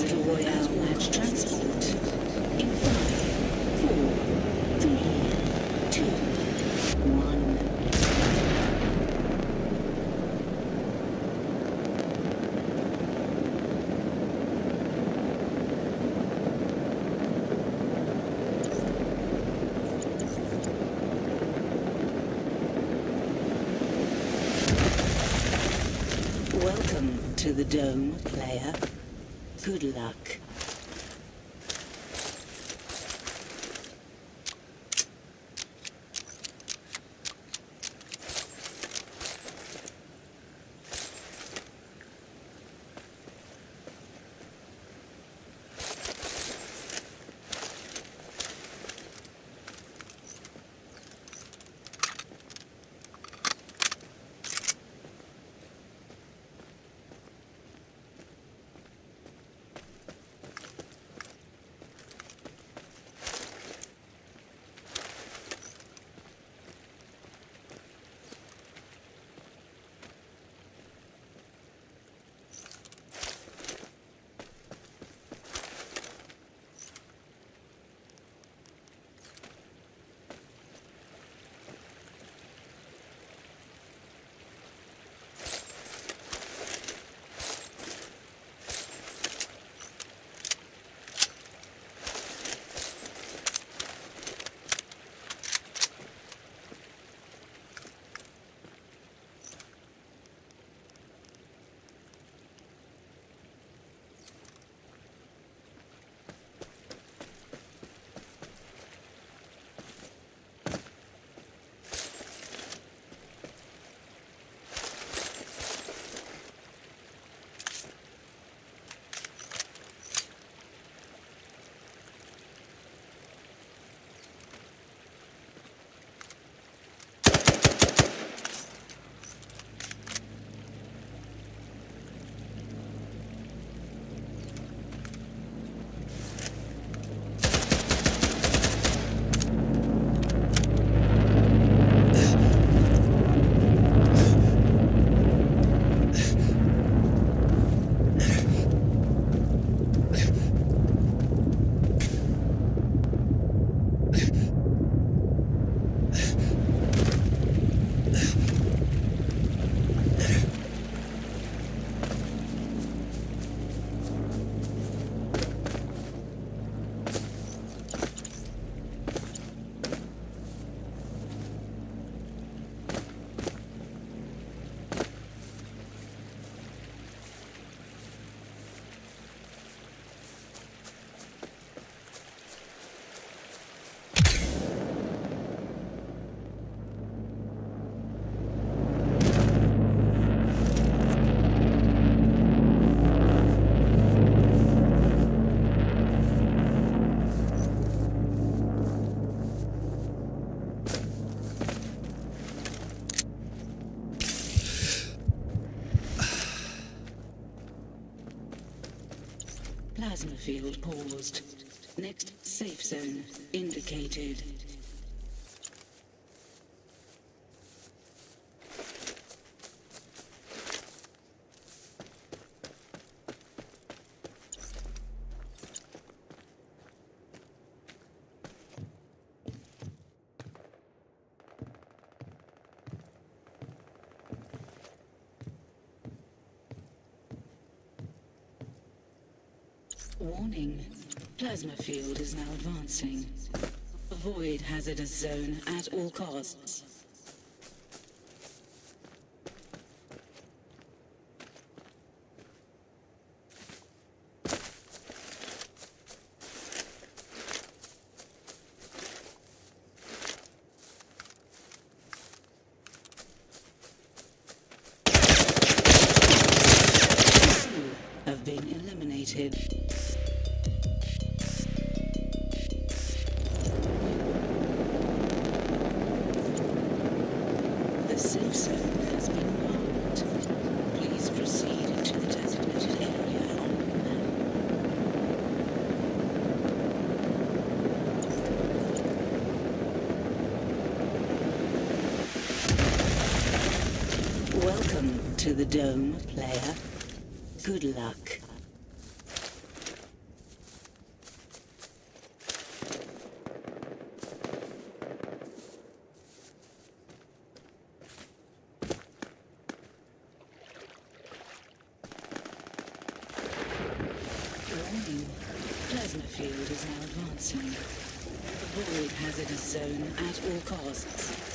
Transport. In five, four, three, two, one. Welcome to the Dome, player. Good luck. Plasma field paused. Next safe zone indicated. Warning. Plasma field is now advancing. Avoid hazardous zone at all costs. Two have been eliminated. Safe zone has been marked. Please proceed to the designated area on the map. Welcome to the Dome, player. Good luck. Hazardous zone at all costs.